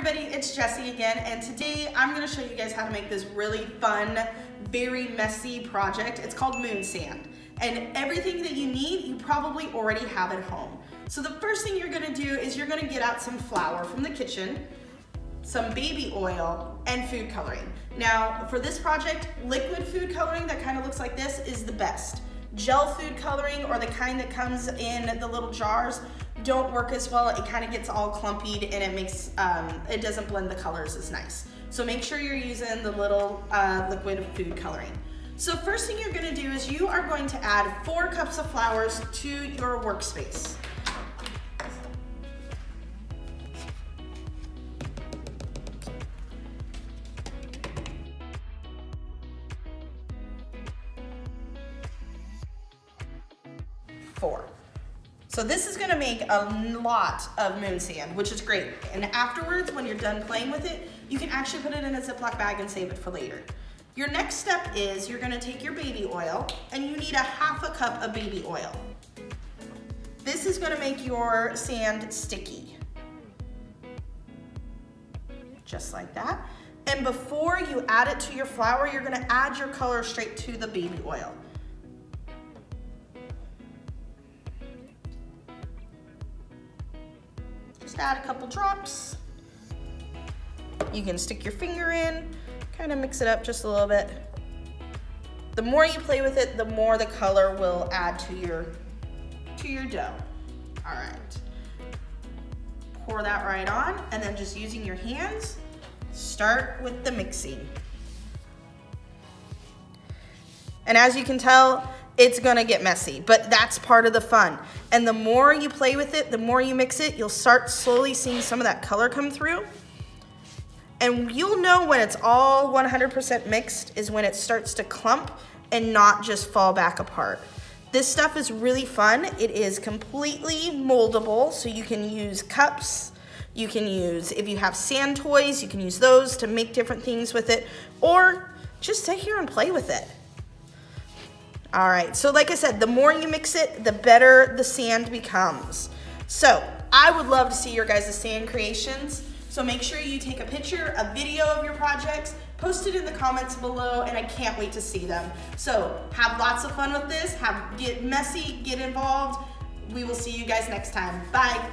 everybody, it's Jessie again, and today I'm gonna show you guys how to make this really fun, very messy project. It's called moon sand, and everything that you need, you probably already have at home. So the first thing you're gonna do is you're gonna get out some flour from the kitchen, some baby oil, and food coloring. Now, for this project, liquid food coloring that kind of looks like this is the best. Gel food coloring or the kind that comes in the little jars don't work as well. It kind of gets all clumpied and it makes, um, it doesn't blend the colors as nice. So make sure you're using the little uh, liquid food coloring. So first thing you're gonna do is you are going to add four cups of flours to your workspace. Four. So this is gonna make a lot of moon sand, which is great. And afterwards, when you're done playing with it, you can actually put it in a Ziploc bag and save it for later. Your next step is you're gonna take your baby oil and you need a half a cup of baby oil. This is gonna make your sand sticky. Just like that. And before you add it to your flour, you're gonna add your color straight to the baby oil. Just add a couple drops. You can stick your finger in, kind of mix it up just a little bit. The more you play with it, the more the color will add to your, to your dough. All right. Pour that right on, and then just using your hands, start with the mixing. And as you can tell, it's gonna get messy, but that's part of the fun. And the more you play with it, the more you mix it, you'll start slowly seeing some of that color come through. And you'll know when it's all 100% mixed is when it starts to clump and not just fall back apart. This stuff is really fun. It is completely moldable, so you can use cups, you can use, if you have sand toys, you can use those to make different things with it, or just sit here and play with it. All right, so like I said, the more you mix it, the better the sand becomes. So I would love to see your guys' sand creations. So make sure you take a picture, a video of your projects, post it in the comments below, and I can't wait to see them. So have lots of fun with this, have get messy, get involved. We will see you guys next time. Bye.